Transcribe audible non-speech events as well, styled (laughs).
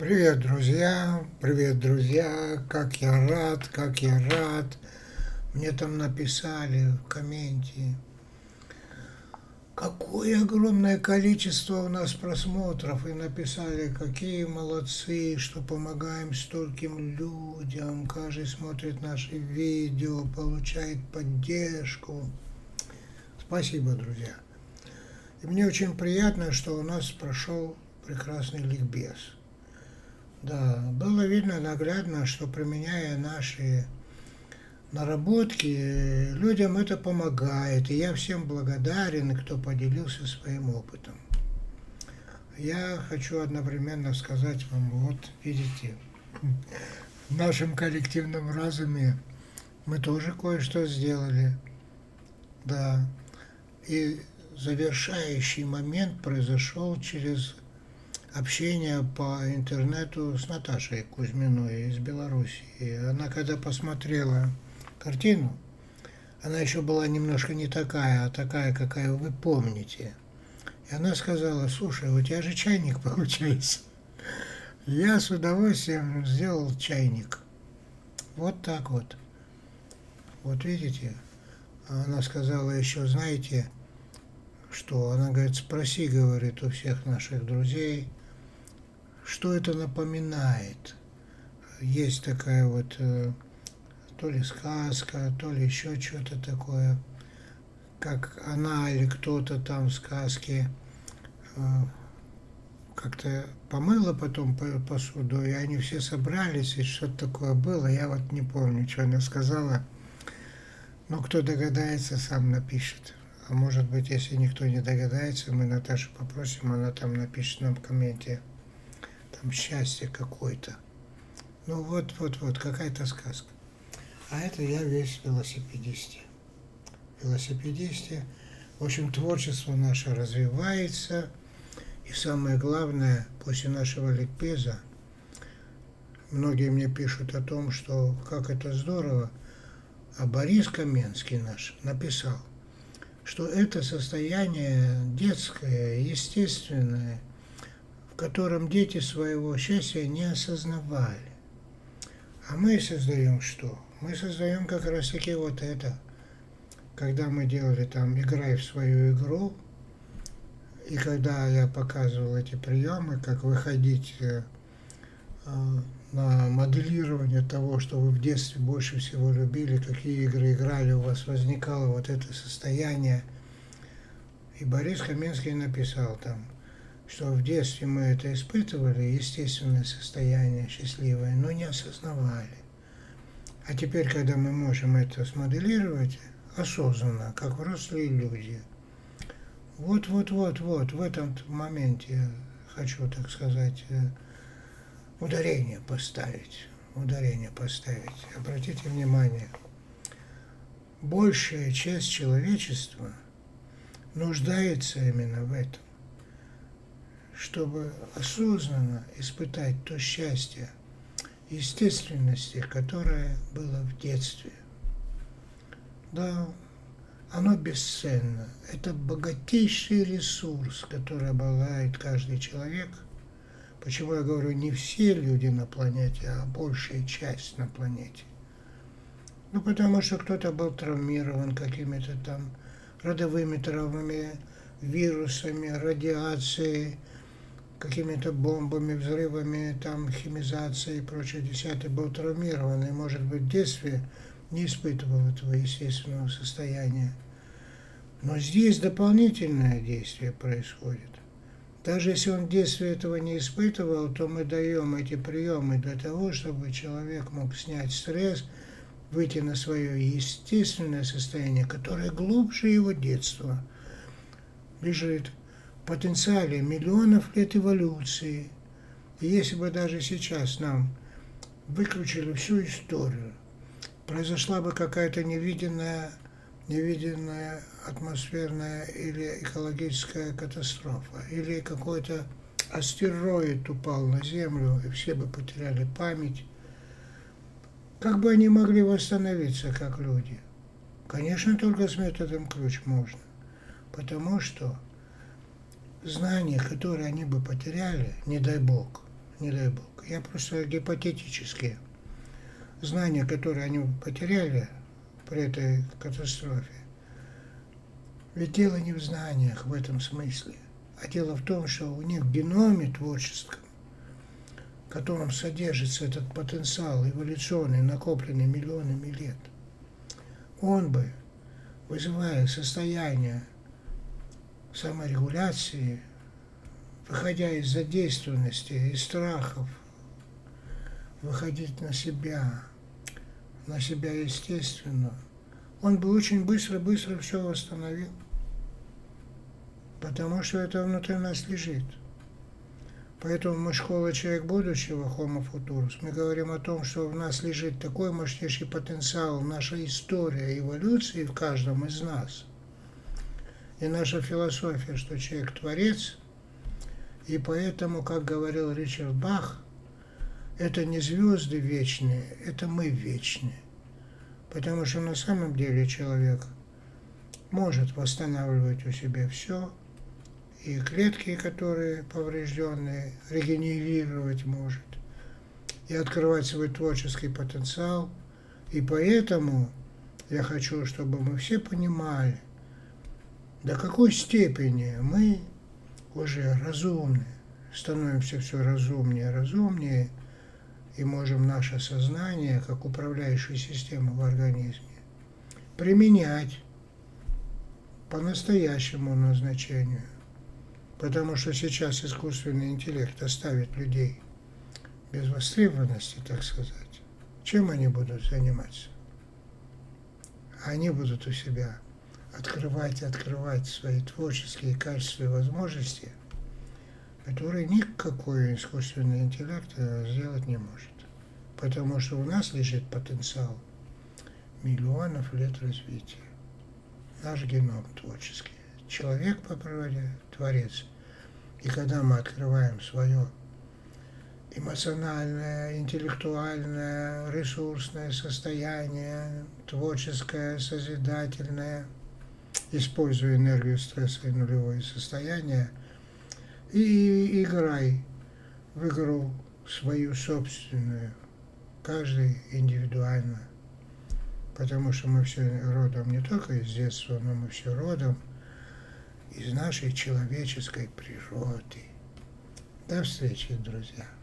Привет, друзья! Привет, друзья! Как я рад, как я рад! Мне там написали в комменте. Какое огромное количество у нас просмотров и написали, какие молодцы, что помогаем стольким людям. Каждый смотрит наши видео, получает поддержку. Спасибо, друзья. И мне очень приятно, что у нас прошел прекрасный ликбез. Да, было видно наглядно, что применяя наши наработки, людям это помогает. И я всем благодарен, кто поделился своим опытом. Я хочу одновременно сказать вам, вот видите, в нашем коллективном разуме мы тоже кое-что сделали. Да. И завершающий момент произошел через общение по интернету с Наташей Кузьминой из Белоруссии. Она когда посмотрела картину, она еще была немножко не такая, а такая, какая вы помните. И она сказала, слушай, у тебя же чайник (laughs) получается. Я с удовольствием сделал чайник. Вот так вот. Вот видите? Она сказала еще, знаете, что? Она говорит, спроси, говорит, у всех наших друзей, что это напоминает. Есть такая вот э, то ли сказка, то ли еще что-то такое, как она или кто-то там в сказке э, как-то помыла потом посуду, и они все собрались, и что-то такое было, я вот не помню, что она сказала, но кто догадается, сам напишет. А может быть, если никто не догадается, мы Наташу попросим, она там напишет нам в комменте там счастье какое-то. Ну вот, вот, вот, какая-то сказка. А это я весь в велосипедисте. Велосипедисте. В общем, творчество наше развивается. И самое главное, после нашего ликбеза, многие мне пишут о том, что как это здорово, а Борис Каменский наш написал, что это состояние детское, естественное – котором дети своего счастья не осознавали. А мы создаем что? Мы создаем как раз таки вот это. Когда мы делали там «Играй в свою игру», и когда я показывал эти приемы, как выходить э, э, на моделирование того, что вы в детстве больше всего любили, какие игры играли, у вас возникало вот это состояние. И Борис Каменский написал там – что в детстве мы это испытывали, естественное состояние счастливое, но не осознавали. А теперь, когда мы можем это смоделировать осознанно, как взрослые люди, вот-вот-вот-вот, в этом моменте хочу, так сказать, э, ударение поставить, ударение поставить. Обратите внимание, большая часть человечества нуждается именно в этом чтобы осознанно испытать то счастье естественности, которое было в детстве. Да, оно бесценно. Это богатейший ресурс, который обладает каждый человек. Почему я говорю не все люди на планете, а большая часть на планете. Ну, потому что кто-то был травмирован какими-то там родовыми травмами, вирусами, радиацией, какими-то бомбами, взрывами, там, химизацией и прочее, десятый был травмирован, и, может быть, в детстве не испытывал этого естественного состояния. Но здесь дополнительное действие происходит. Даже если он в детстве этого не испытывал, то мы даем эти приемы для того, чтобы человек мог снять стресс, выйти на свое естественное состояние, которое глубже его детства лежит потенциале миллионов лет эволюции. И если бы даже сейчас нам выключили всю историю, произошла бы какая-то невиденная, невиденная атмосферная или экологическая катастрофа, или какой-то астероид упал на Землю, и все бы потеряли память, как бы они могли восстановиться как люди? Конечно, только с методом ключ можно. Потому что знания, которые они бы потеряли, не дай бог, не дай бог. Я просто гипотетические знания, которые они потеряли при этой катастрофе. Ведь дело не в знаниях в этом смысле, а дело в том, что у них в геноме творческом, в котором содержится этот потенциал эволюционный, накопленный миллионами лет, он бы, вызывая состояние саморегуляции, выходя из задействованности, из страхов, выходить на себя, на себя естественно, он бы очень быстро-быстро все восстановил, потому что это внутри нас лежит. Поэтому мы школа человек будущего, Homo Futurus, мы говорим о том, что в нас лежит такой мощнейший потенциал, наша история эволюции в каждом из нас. И наша философия, что человек творец, и поэтому, как говорил Ричард Бах, это не звезды вечные, это мы вечные. Потому что на самом деле человек может восстанавливать у себя все, и клетки, которые поврежденные, регенерировать может, и открывать свой творческий потенциал. И поэтому я хочу, чтобы мы все понимали, до какой степени мы уже разумны, становимся все разумнее, разумнее, и можем наше сознание, как управляющую систему в организме, применять по настоящему назначению. Потому что сейчас искусственный интеллект оставит людей без востребованности, так сказать. Чем они будут заниматься? Они будут у себя открывать и открывать свои творческие качества и возможности, которые никакой искусственный интеллект сделать не может. Потому что у нас лежит потенциал миллионов лет развития. Наш геном творческий. Человек по природе – творец. И когда мы открываем свое эмоциональное, интеллектуальное, ресурсное состояние, творческое, созидательное, используя энергию стресса и нулевое состояние, и играй в игру свою собственную, каждый индивидуально. Потому что мы все родом не только из детства, но мы все родом – из нашей человеческой природы. До встречи, друзья!